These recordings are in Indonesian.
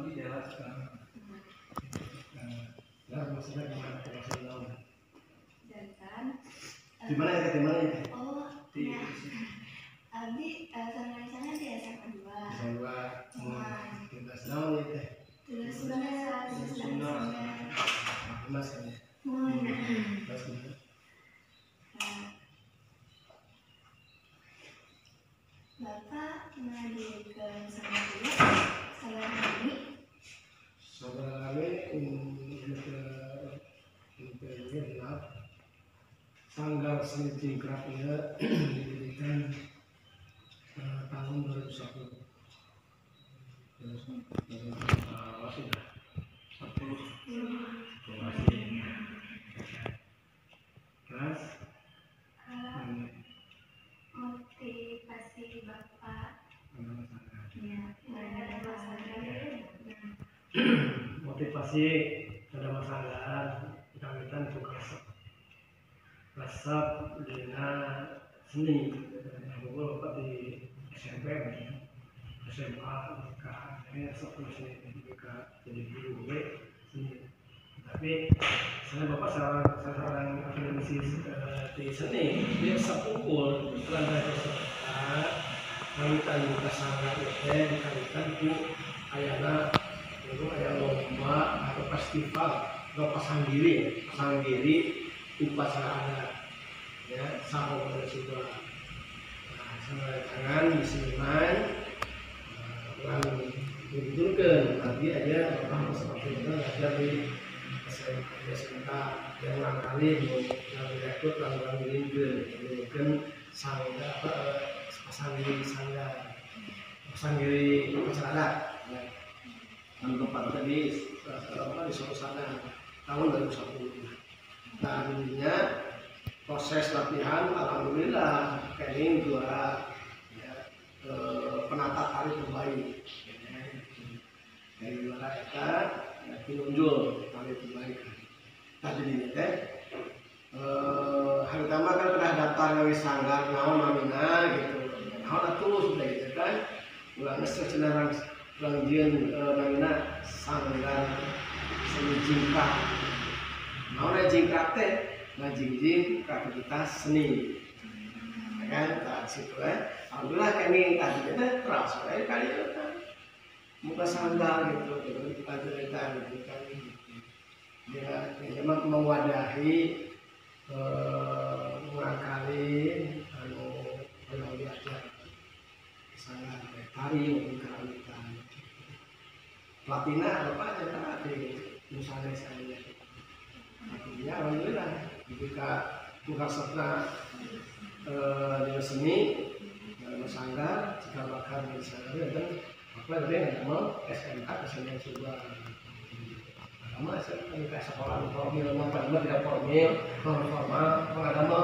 Wasabi jelas kan ya maksudnya gimana kasih tahu dan kan di mana ya di mana ya? oh di ya. Abi eh, sama sana di SMA 2 bisa dua. Kita sedang ya teh? Terus sebenarnya Terus sebenarnya mas kan ya? Mas kan Bapak menghadirkan sama dia salam kami saudara kami untuk adalah sanggar seni tingkatnya didirikan eh, tahun 2001 terus eh, sudah 10 masih kelas? Eh, motivasi Bapak. Ya ada masalah motivasi kami tugas resep dengan seni Google Bapak di SMP SMA mereka ini satu seni mereka jadi guru gue seni tapi saya bapak seorang seorang akademisi eh, di seni dia sepukul setelah dari peserta kami tanya ke sangat ya dikalikan ayana itu ayah lomba atau festival atau pasang diri pasang diri adat ya sama pada situ nah sama tangan di siniman kurang dibetulkan nanti aja bapak seperti itu ngajar di SMK yang ulang kali yang direkrut ulang dirinkan dirinkan sangga apa eh, pasang diri sangga pasang diri adat ya. dan tempat tadi eh, apa di suatu sana tahun 2010 nah proses latihan alhamdulillah training juara ya, eh, penata tari terbaik. Dari juara eta ya, pinunjul tari terbaik. Tadi ini teh eh, hari pertama kan pernah daftar dari sanggar naon mamina? gitu. Naon atuh sudah gitu kan. Ulang secenarang ulang jieun eh, mamina sanggar seni jingkrak. Naon ya jingkrak teh? Ngajingjing kreativitas seni. Ya kan? Tak situ ya alhamdulillah kami tadi kita terasa ya kali kan muka sandal gitu gitu. Kita cerita gitu. Kan dia memang mewadahi eh, mengakali anu kalau diajar misalnya tari maupun kerawitan platina apa aja di misalnya saya ya alhamdulillah jika bukan serta eh, di seni dalam sanggar jika bakar di sana itu kan apa itu yang nama SMK kesenian sebuah agama SMK sekolah formal apa tidak formal non formal agama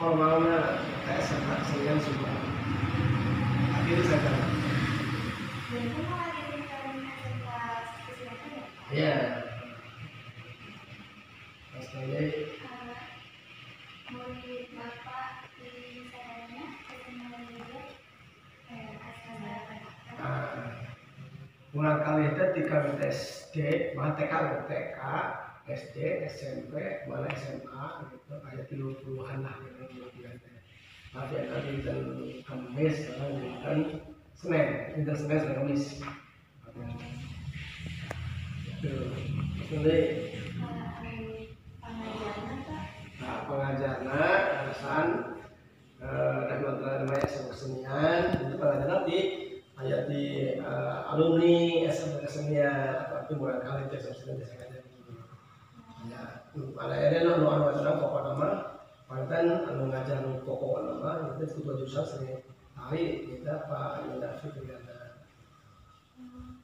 formalnya SMK sebuah tapi itu saya kali itu kami SD, mana TK, TK, SD, SMP, mana SMA, gitu, kayak tiga puluhan lah gitu. Tapi ada di dan Kamis, dan Senin, dan Senin dan Kamis. Itu, jadi pengajaran nah, pengajarnya alasan eh, dan namanya kesenian, itu pengajaran di kayak di eh, alumni SMP kesenian tapi bukan kali biasanya ada gitu. ya ada ada no no anu anu pokok nama mantan anu ngajar nu pokok nama itu itu jurusan seni tari kita pak Yuda Afiq ada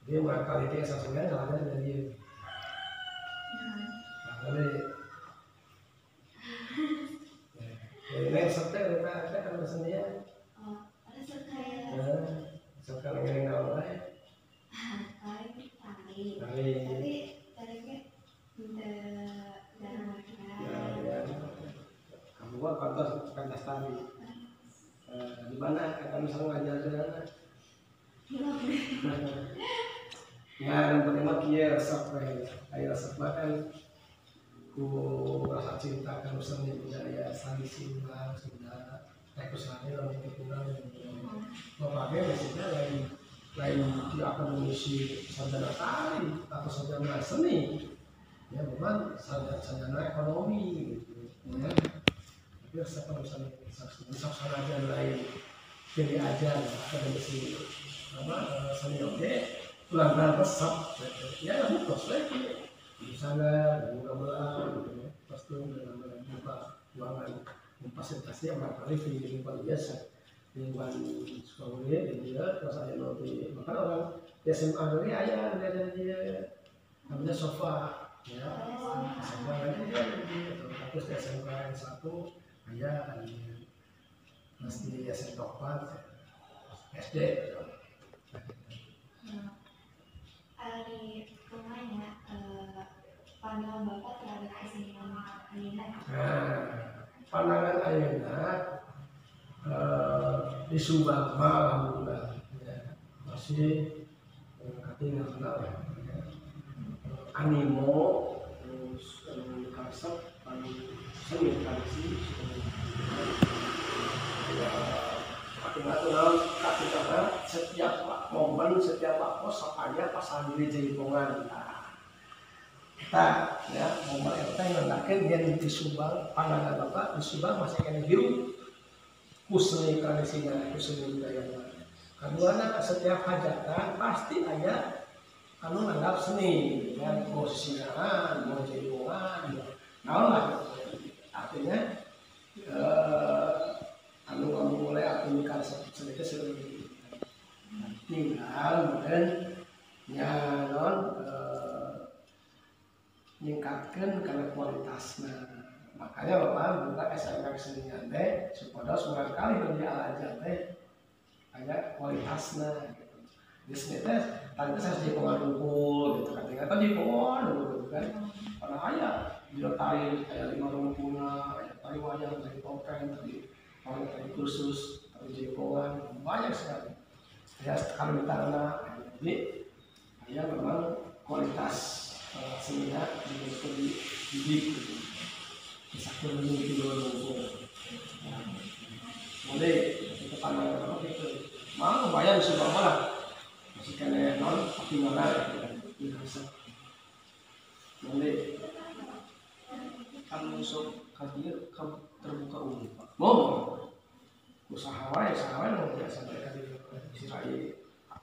dia bukan kali itu SMP kesenian salahnya dari dia nah jadi ya ini seperti kita ada kan kesenian oh ada sekaya ya sekarang ini nggak mulai tari tari tari tapi tarinya udah jarang ya lagi ya kantor pentas tari Eh, di mana kakak misalnya ngajar di mana ya yang penting mah kia resep we ayo resep mah kan ku rasa cinta kan seni budaya sani sunda sunda ku sani itu kurang bapaknya biasanya lain lain di akademisi sarjana tari atau sarjana seni. Ya memang sarjana sarjana ekonomi gitu ya. Tapi kalau misalnya bisa sarjana lain jadi ajar akademisi apa eh, seni oke pulang resep gitu. ya bukos lagi. Di sana buka bulan kostum dengan buka ruangan. Memfasilitasi yang barangkali di lingkungan biasa lingkungan sekolah dia dia terus ada nanti bahkan orang. SMA dulu ayah ada dia namanya sofa. Ya SMA lagi dia. Terus di SMK yang satu ayah ada di SMK 4 SD di rumahnya eh, pandangan bapak terhadap kesenian Nina Nah, pandangan Ayana eh, di Subang alhamdulillah. Ya, masih eh, katanya kenal ya, animo terus eh, karsep anu seni tradisi dalam kaki karena setiap momen setiap waktu sapanya pas diri jaipongan nah, kita ya momen kita yang ngendakin dia di Subang pandangan bapak di Subang masih kena hirup kuseni tradisinya kuseni budaya kedua setiap hajatan pasti ada anu nganggap seni ya mau sisingan mau ya. nah lah artinya eh, anu kamu mulai aku nikah sedikit sedikit ya non eh, meningkatkan karena kualitasnya. Makanya bapak buka SMK kesenian teh supaya semua kali bagi alajar teh. Ada kualitasnya gitu. di sini teh tadi saya di pengarumpul gitu kan. Tinggal kan di pohon gitu kan. Pada ayah dia tari kayak lima rumpuna tari wayang tari topeng tari orang tari kursus tari jepoan banyak sekali. Ya kalau di tanah jadi ya memang kualitas uh, seninya juga di didik gitu. bisa kurang kilo lumpur mulai kita pandang apa gitu mau bayar sudah malah masih kena non tapi mana kan bisa. Mulai kamu masuk kajian kamu terbuka umum mau? Usaha wae usaha wae mau biasa mereka di Israel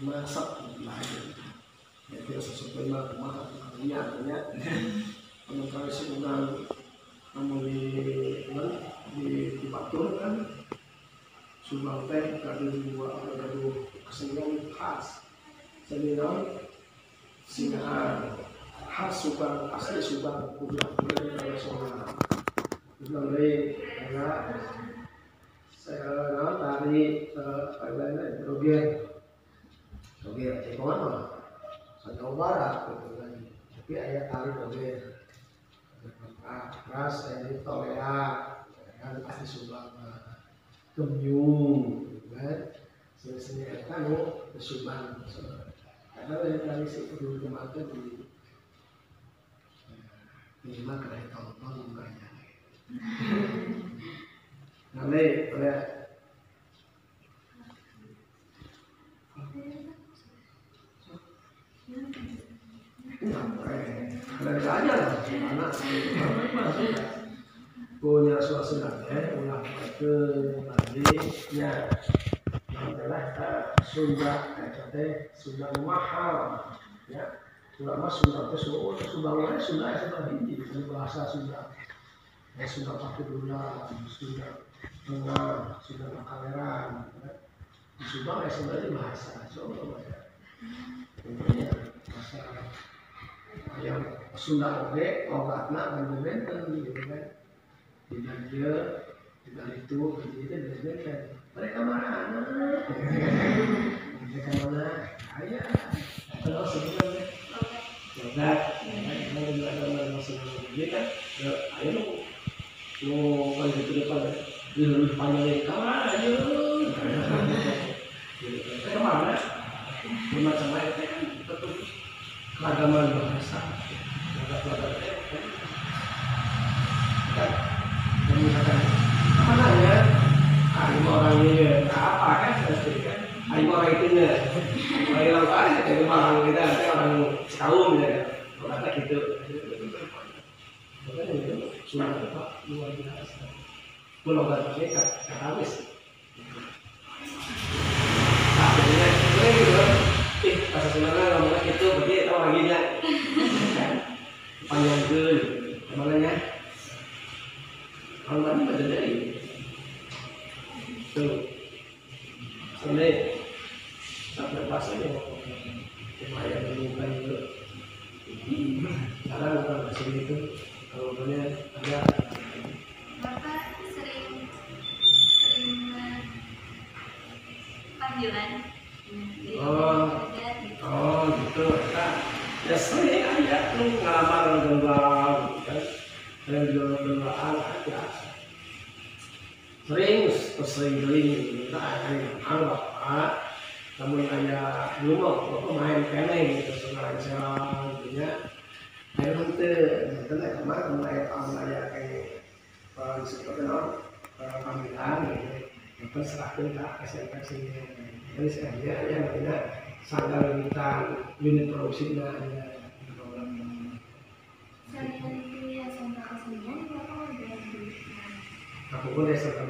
minimal sep lah ya sesuai mah rumah kalian artinya kalau sih udah namun di di di Batur kan. Subang teh kado dua kado kesenian khas. Senian singahan khas Subang asli Subang udah dari nasional udah dari karena saya tari apa namanya Roger Cekongan mah. Jawa Barat gitu kan. Tapi ayah tari Roger keras dari Tolea. Kan asli Subang Kemyung kan? Seni-seni itu nu di Subang. Karena dari tradisi dulu kemarin di minimal kena tonton mukanya nanti oleh dari aja lah punya suasana ya ulah ke baliknya adalah Sunda kata Sunda mahal ya. Ulama Sunda itu Sunda Sunda Sunda Sunda Hindi bahasa Sunda. Ya sudah pakai dula sudah tengah sudah kamera di Subang ya sebenarnya bahasa bahasa Intinya bahasa yang Sunda oke obatna dan benten gitu kan. Tidak dia tidak itu gitu itu benten mereka mana mereka mana ayah kalau sebenarnya Logat, kalau juga ada Sunda dia kan. Ya ayo lu lu kan gitu depan dia lebih panjang dari kawan aja Mereka ke mana? Bermacam-macam kan. Betul keragaman bahasa kan dan misalkan apa namanya ini orang ini apa kan pasti kan? Ini orang itu nih orang apa jadi orang kita orang kaum ya. Kata gitu. Makanya itu luar biasa. Pulau gak mereka kata habis. Nah jadinya sebenarnya gitu kan ih pas sebenarnya ngomongnya gitu berarti tahu lagi nya panjang ke makanya kalau tadi pada dari tuh. Sebenarnya sampai pas ini lumayan menemukan itu sekarang bukan masih itu. Kalau punya ada. Bapak sering sering eh, panggilan terus sering beli, kita akan anggap, ah, kamu kayak dulu bapak main kene gitu, sekarang, gitu ya. Ayo nanti, nanti naik ke mana, naik orang aja kayak orang seperti non, orang panggilan, gitu. Bapak serahkan tak SMK sini. Jadi saya dia ya nantinya sadar kita unit produksinya ya. Selain itu ya sampai kesenian Bapak udah di Aku kami putra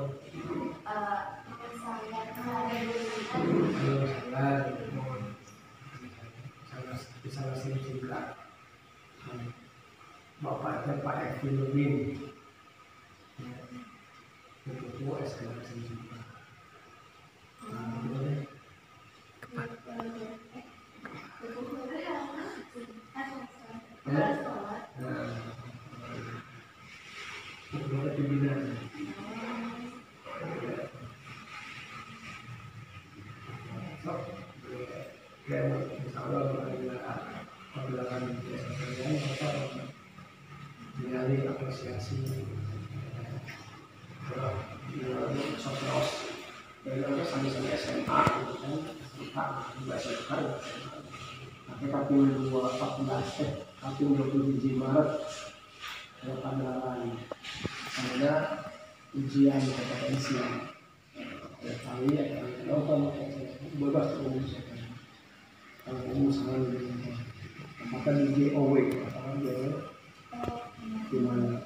you will win. SMA gitu kan, kita bahasa kan, tapi dua eh tapi dua Maret ada pandang ada ujian kompetensi ya kali ya kalau kamu bebas saya kalau salah maka di GOW apa gimana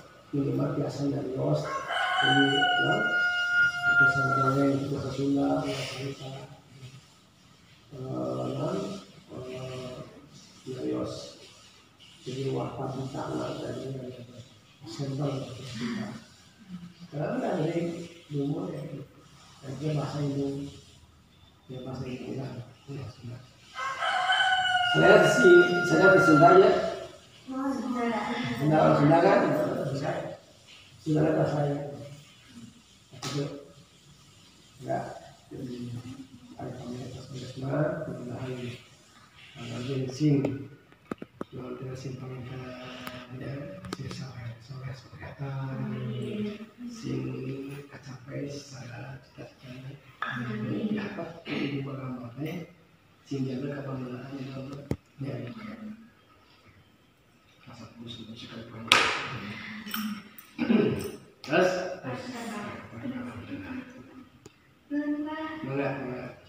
ini biasa dari bos ini ya itu sama dengan kita sesunda eh, ya eh, kita non dari os jadi wafat kita tangan dari sentral kita karena dari dulu ya. Dia bahasa itu dia bahasa itu ya nah, saya di saya di Sunda ya. Oh, Sunda Sunda kan? kata saya sudah ada saya itu enggak? Ada pemirsa semua mudah-mudahan Al-Azim las nuevas.